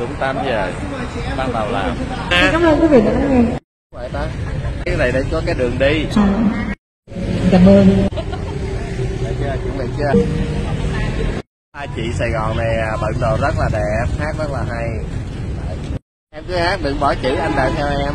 đúng 8 giờ bắt đầu làm. Cảm ơn quý vị đã lắng nghe. Vậy ta. Cái này để có cái đường đi. À, cảm ơn. Được chưa? Chuẩn bị chưa? Hai chị Sài Gòn này à, bận đồ rất là đẹp hát rất là hay. Em cứ hát đừng bỏ chữ anh đợi theo em